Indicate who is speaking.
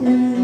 Speaker 1: Mm-hmm.